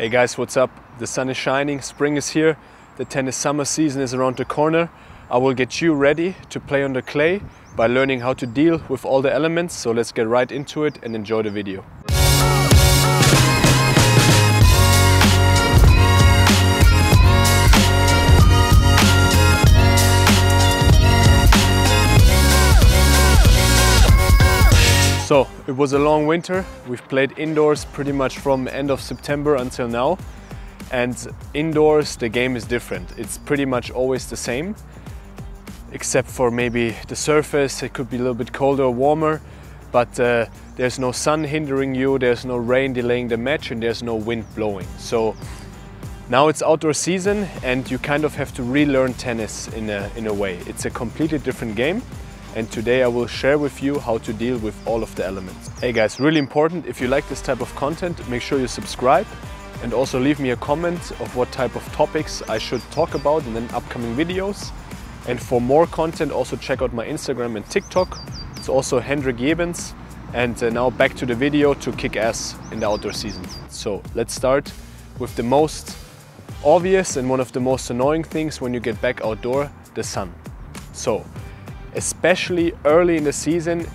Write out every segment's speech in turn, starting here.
Hey guys, what's up? The sun is shining, spring is here, the tennis summer season is around the corner. I will get you ready to play on the clay by learning how to deal with all the elements. So let's get right into it and enjoy the video. So it was a long winter. We've played indoors pretty much from end of September until now. And indoors, the game is different. It's pretty much always the same, except for maybe the surface. It could be a little bit colder or warmer, but uh, there's no sun hindering you, there's no rain delaying the match, and there's no wind blowing. So now it's outdoor season, and you kind of have to relearn tennis in a, in a way. It's a completely different game and today I will share with you how to deal with all of the elements. Hey guys, really important, if you like this type of content, make sure you subscribe and also leave me a comment of what type of topics I should talk about in the upcoming videos. And for more content, also check out my Instagram and TikTok. It's also Hendrik Jebens. And uh, now back to the video to kick ass in the outdoor season. So let's start with the most obvious and one of the most annoying things when you get back outdoor, the sun. So especially early in the season,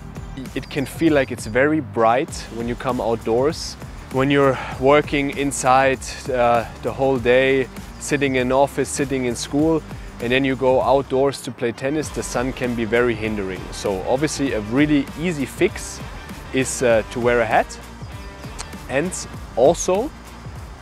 it can feel like it's very bright when you come outdoors. When you're working inside uh, the whole day, sitting in office, sitting in school, and then you go outdoors to play tennis, the sun can be very hindering. So obviously a really easy fix is uh, to wear a hat. And also,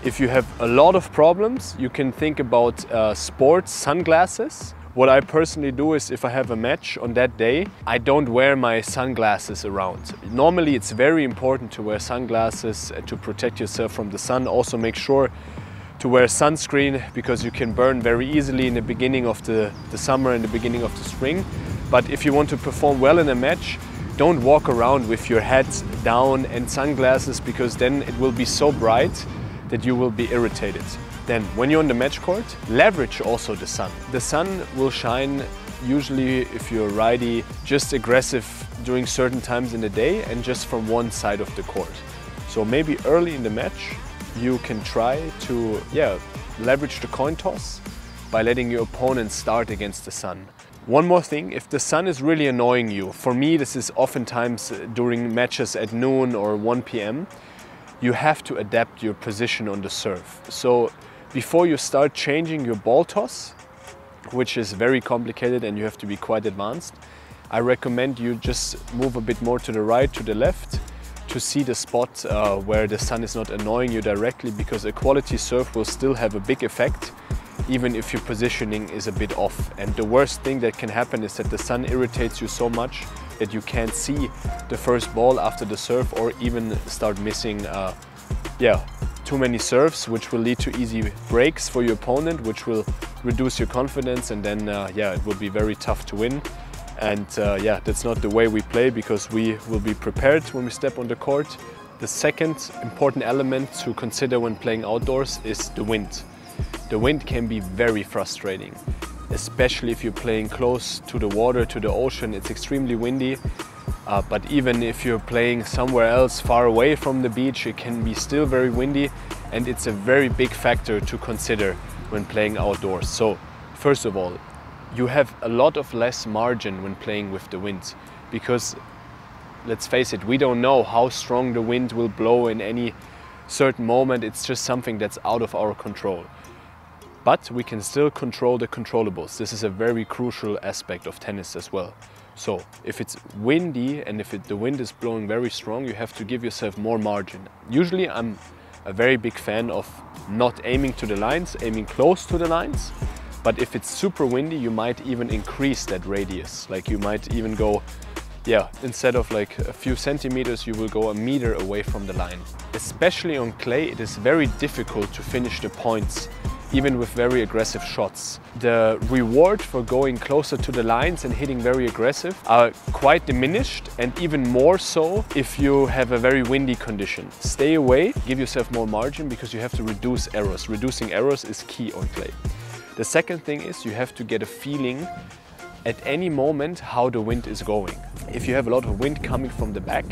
if you have a lot of problems, you can think about uh, sports sunglasses what I personally do is if I have a match on that day, I don't wear my sunglasses around. Normally it's very important to wear sunglasses uh, to protect yourself from the sun. Also make sure to wear sunscreen because you can burn very easily in the beginning of the, the summer and the beginning of the spring. But if you want to perform well in a match, don't walk around with your head down and sunglasses because then it will be so bright that you will be irritated. Then when you're on the match court, leverage also the sun. The sun will shine usually if you're righty, just aggressive during certain times in the day and just from one side of the court. So maybe early in the match, you can try to yeah, leverage the coin toss by letting your opponent start against the sun. One more thing, if the sun is really annoying you, for me this is oftentimes uh, during matches at noon or 1 p.m., you have to adapt your position on the serve. So before you start changing your ball toss, which is very complicated and you have to be quite advanced, I recommend you just move a bit more to the right, to the left, to see the spot uh, where the sun is not annoying you directly because a quality serve will still have a big effect even if your positioning is a bit off. And the worst thing that can happen is that the sun irritates you so much that you can't see the first ball after the serve or even start missing uh, yeah, too many serves, which will lead to easy breaks for your opponent, which will reduce your confidence, and then uh, yeah, it will be very tough to win. And uh, yeah, that's not the way we play because we will be prepared when we step on the court. The second important element to consider when playing outdoors is the wind. The wind can be very frustrating, especially if you're playing close to the water, to the ocean. It's extremely windy uh, but even if you're playing somewhere else far away from the beach, it can be still very windy and it's a very big factor to consider when playing outdoors. So first of all, you have a lot of less margin when playing with the wind because let's face it, we don't know how strong the wind will blow in any certain moment. It's just something that's out of our control. But we can still control the controllables. This is a very crucial aspect of tennis as well. So if it's windy and if it, the wind is blowing very strong, you have to give yourself more margin. Usually I'm a very big fan of not aiming to the lines, aiming close to the lines. But if it's super windy, you might even increase that radius. Like you might even go, yeah, instead of like a few centimeters, you will go a meter away from the line. Especially on clay, it is very difficult to finish the points even with very aggressive shots. The reward for going closer to the lines and hitting very aggressive are quite diminished and even more so if you have a very windy condition. Stay away, give yourself more margin because you have to reduce errors. Reducing errors is key on clay. The second thing is you have to get a feeling at any moment how the wind is going. If you have a lot of wind coming from the back,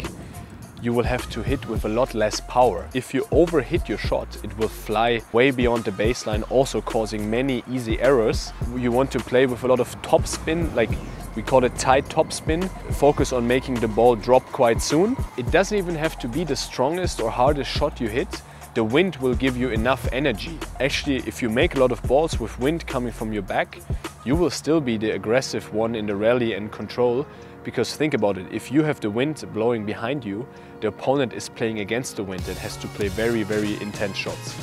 you will have to hit with a lot less power. If you overhit your shot, it will fly way beyond the baseline, also causing many easy errors. You want to play with a lot of top spin, like we call it tight top spin. Focus on making the ball drop quite soon. It doesn't even have to be the strongest or hardest shot you hit the wind will give you enough energy. Actually, if you make a lot of balls with wind coming from your back, you will still be the aggressive one in the rally and control. Because think about it, if you have the wind blowing behind you, the opponent is playing against the wind and has to play very, very intense shots.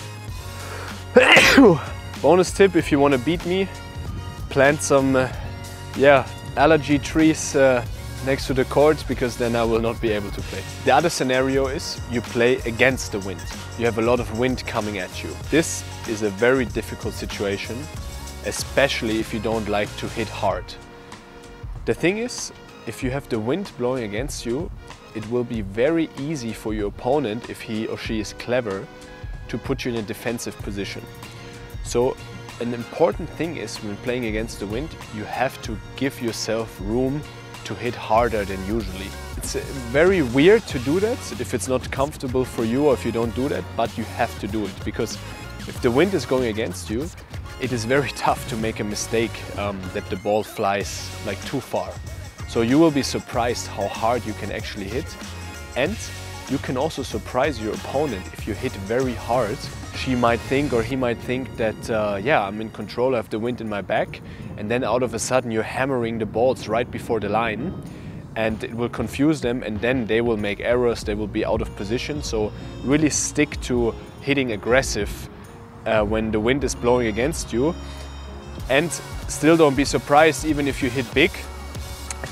Bonus tip, if you want to beat me, plant some, uh, yeah, allergy trees uh, next to the court because then I will not be able to play. The other scenario is you play against the wind. You have a lot of wind coming at you. This is a very difficult situation, especially if you don't like to hit hard. The thing is, if you have the wind blowing against you, it will be very easy for your opponent, if he or she is clever, to put you in a defensive position. So an important thing is when playing against the wind, you have to give yourself room to hit harder than usually. It's uh, very weird to do that if it's not comfortable for you or if you don't do that, but you have to do it because if the wind is going against you, it is very tough to make a mistake um, that the ball flies like too far. So you will be surprised how hard you can actually hit and you can also surprise your opponent if you hit very hard. She might think or he might think that, uh, yeah, I'm in control, I have the wind in my back. And then out of a sudden you're hammering the balls right before the line and it will confuse them and then they will make errors, they will be out of position. So really stick to hitting aggressive uh, when the wind is blowing against you. And still don't be surprised even if you hit big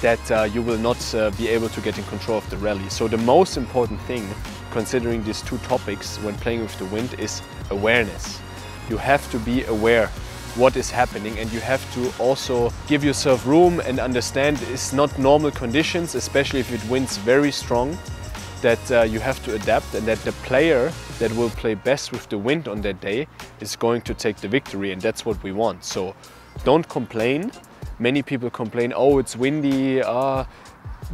that uh, you will not uh, be able to get in control of the rally. So the most important thing, considering these two topics when playing with the wind, is awareness. You have to be aware what is happening and you have to also give yourself room and understand it's not normal conditions, especially if it winds very strong, that uh, you have to adapt and that the player that will play best with the wind on that day is going to take the victory and that's what we want. So don't complain, Many people complain, oh, it's windy. Uh,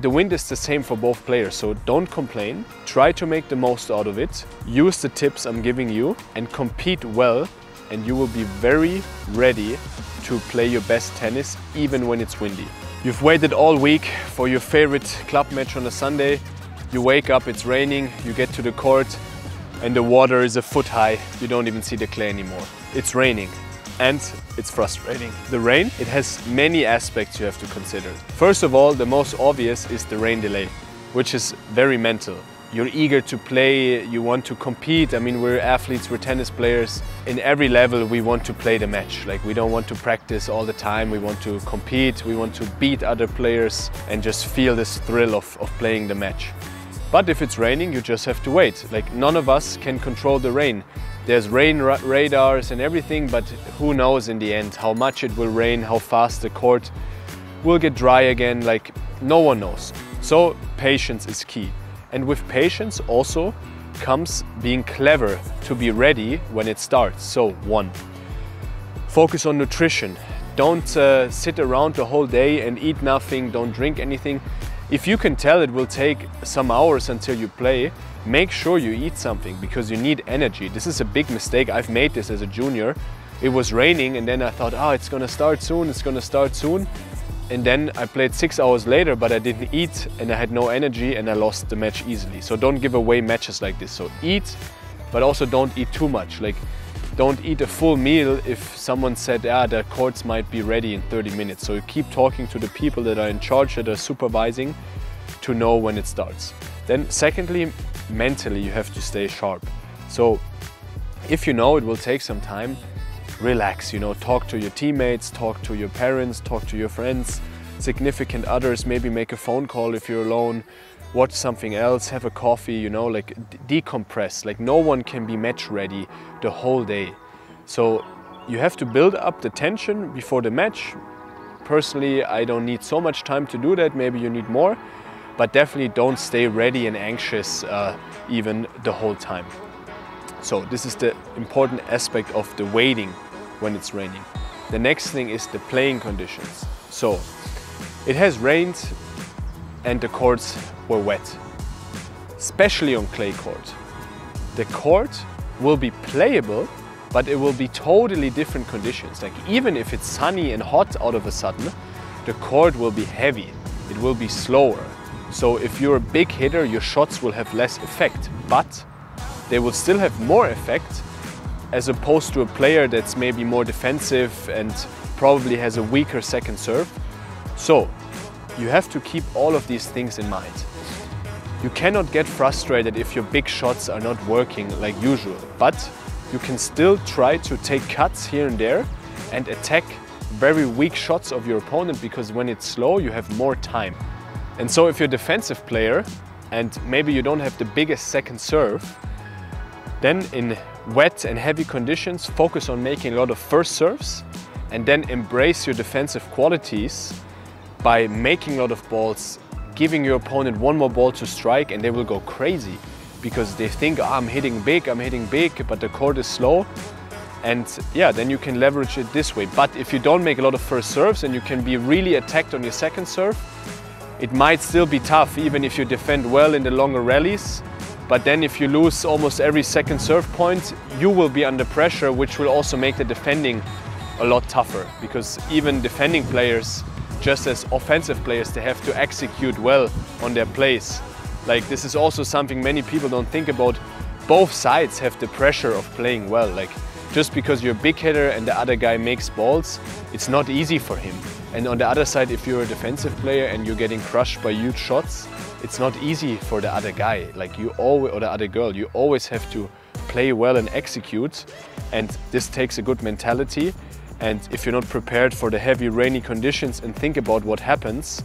the wind is the same for both players, so don't complain. Try to make the most out of it. Use the tips I'm giving you and compete well and you will be very ready to play your best tennis even when it's windy. You've waited all week for your favorite club match on a Sunday. You wake up, it's raining, you get to the court and the water is a foot high. You don't even see the clay anymore. It's raining and it's frustrating. The rain, it has many aspects you have to consider. First of all, the most obvious is the rain delay, which is very mental. You're eager to play, you want to compete. I mean, we're athletes, we're tennis players. In every level, we want to play the match. Like, we don't want to practice all the time. We want to compete, we want to beat other players and just feel this thrill of, of playing the match. But if it's raining, you just have to wait. Like, none of us can control the rain. There's rain ra radars and everything, but who knows in the end how much it will rain, how fast the court will get dry again, like no one knows. So patience is key. And with patience also comes being clever to be ready when it starts. So one, focus on nutrition. Don't uh, sit around the whole day and eat nothing, don't drink anything. If you can tell it will take some hours until you play, make sure you eat something because you need energy. This is a big mistake. I've made this as a junior. It was raining and then I thought, oh, it's gonna start soon, it's gonna start soon. And then I played six hours later, but I didn't eat and I had no energy and I lost the match easily. So don't give away matches like this. So eat, but also don't eat too much. Like don't eat a full meal if someone said, ah, the courts might be ready in 30 minutes. So you keep talking to the people that are in charge, that are supervising to know when it starts. Then secondly, mentally you have to stay sharp. So if you know it will take some time, relax, you know, talk to your teammates, talk to your parents, talk to your friends, significant others, maybe make a phone call if you're alone, watch something else, have a coffee, you know, like decompress. Like no one can be match ready the whole day. So you have to build up the tension before the match. Personally, I don't need so much time to do that. Maybe you need more but definitely don't stay ready and anxious uh, even the whole time. So this is the important aspect of the waiting when it's raining. The next thing is the playing conditions. So it has rained and the courts were wet. especially on clay court. The court will be playable, but it will be totally different conditions. Like even if it's sunny and hot out of a sudden, the court will be heavy. It will be slower. So if you're a big hitter, your shots will have less effect, but they will still have more effect as opposed to a player that's maybe more defensive and probably has a weaker second serve. So you have to keep all of these things in mind. You cannot get frustrated if your big shots are not working like usual, but you can still try to take cuts here and there and attack very weak shots of your opponent because when it's slow, you have more time. And so if you're a defensive player and maybe you don't have the biggest second serve, then in wet and heavy conditions, focus on making a lot of first serves and then embrace your defensive qualities by making a lot of balls, giving your opponent one more ball to strike and they will go crazy because they think oh, I'm hitting big, I'm hitting big, but the court is slow. And yeah, then you can leverage it this way. But if you don't make a lot of first serves and you can be really attacked on your second serve, it might still be tough, even if you defend well in the longer rallies. But then if you lose almost every second serve point, you will be under pressure, which will also make the defending a lot tougher because even defending players, just as offensive players, they have to execute well on their plays. Like this is also something many people don't think about. Both sides have the pressure of playing well. Like just because you're a big hitter and the other guy makes balls, it's not easy for him. And on the other side, if you're a defensive player and you're getting crushed by huge shots, it's not easy for the other guy. Like you always, or the other girl, you always have to play well and execute. And this takes a good mentality. And if you're not prepared for the heavy rainy conditions and think about what happens,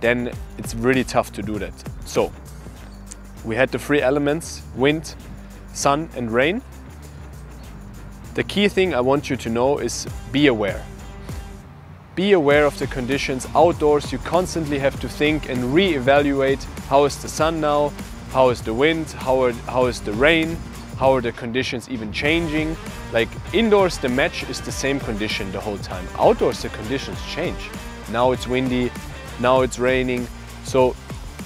then it's really tough to do that. So we had the three elements, wind, sun and rain. The key thing I want you to know is be aware. Be aware of the conditions outdoors. You constantly have to think and re-evaluate how is the sun now, how is the wind, how, are, how is the rain, how are the conditions even changing. Like indoors the match is the same condition the whole time. Outdoors the conditions change. Now it's windy, now it's raining. So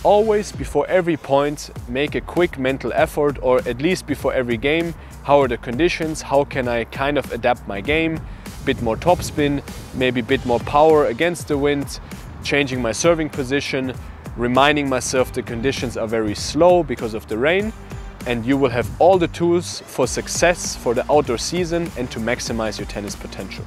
always before every point make a quick mental effort or at least before every game how are the conditions how can i kind of adapt my game bit more topspin maybe bit more power against the wind changing my serving position reminding myself the conditions are very slow because of the rain and you will have all the tools for success for the outdoor season and to maximize your tennis potential.